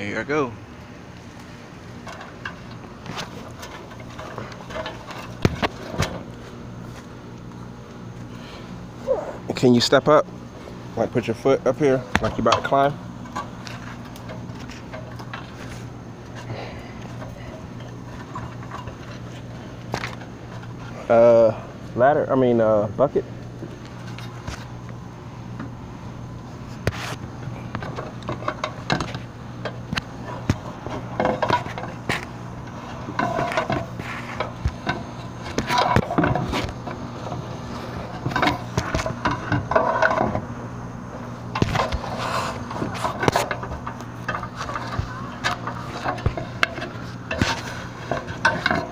here I go. Can you step up? Like put your foot up here, like you're about to climb? Uh, ladder, I mean, uh, bucket.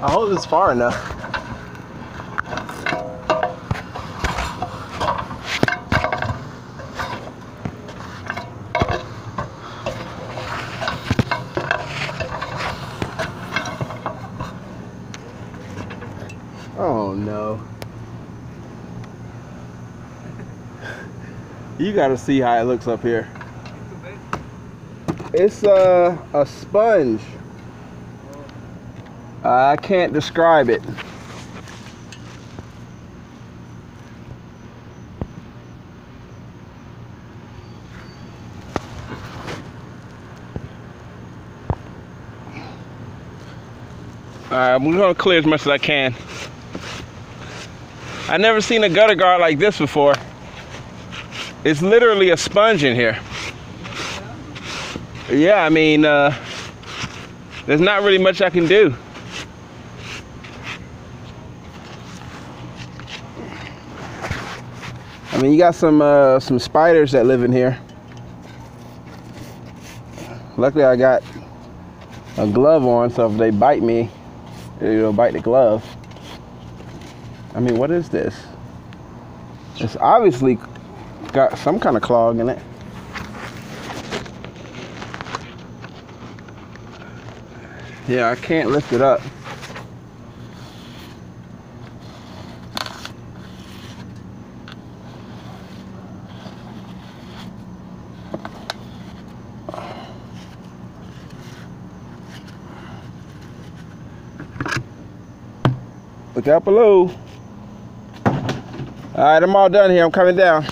I hope it's far enough. Oh no. You gotta see how it looks up here. It's uh, a sponge. I can't describe it. Alright, we're gonna clear as much as I can. I never seen a gutter guard like this before. It's literally a sponge in here. Yeah, I mean, uh, there's not really much I can do. I mean, you got some uh, some spiders that live in here. Luckily, I got a glove on, so if they bite me, it'll bite the glove. I mean, what is this? It's obviously got some kind of clog in it. Yeah, I can't lift it up. Look out below. All right, I'm all done here. I'm coming down.